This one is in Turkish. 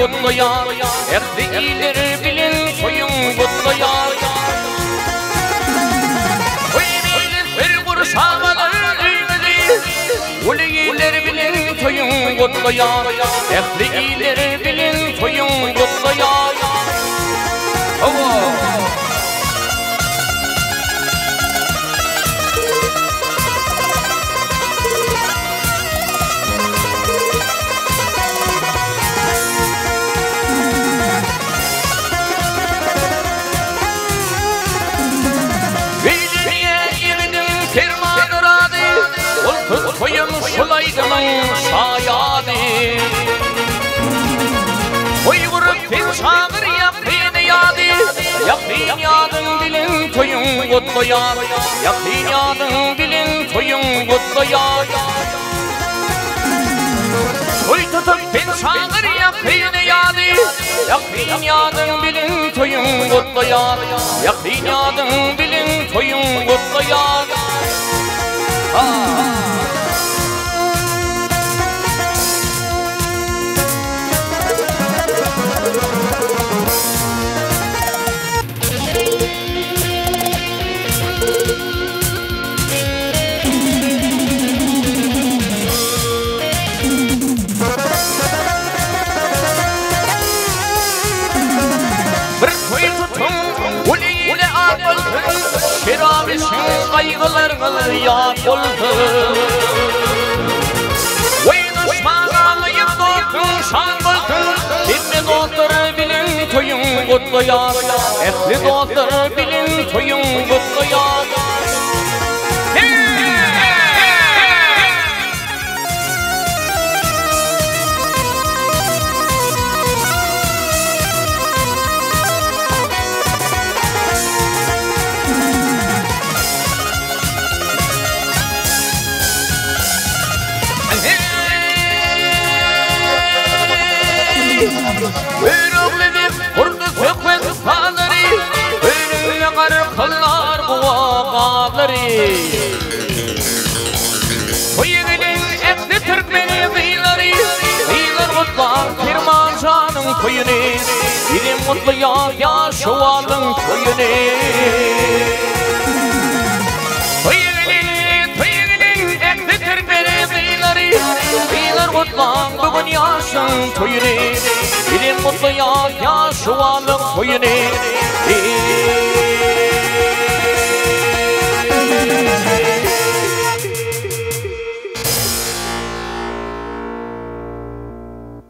kutluyor Ekdiğiler bilin koyun kutluyor Koyun bir kuruş havalar ölmedi Uliler bilin koyun kutluyor Ekdiğiler bilin koyun kutluyor Şağır yakın yadı Yakın yadın dilin toyun kutlu yar Yakın yadın dilin toyun kutlu yar Toy tutup ben şağır yakın yadı Yakın yadın dilin toyun kutlu yar Yakın yadın dilin toyun kutlu yar Ah Bir köy tutun Uliyle akıltın Kirabişin kaygılarını yap oltun Oy düşmanalıyım dostun şan bultun Kimli dostları bilin köyün kutlu yar. Ehli dostlar Örümledim kurdu sökmez sağları Önüne karı kıllar bu ağaları. Kuyugelin etli Türkmeni kıyıları Kıyılar kutlar firmancanın kuyunu. Birim mutlu ya ya şu alın yaşın kuyunu Birim mutlu ya ya şu alın kuyunu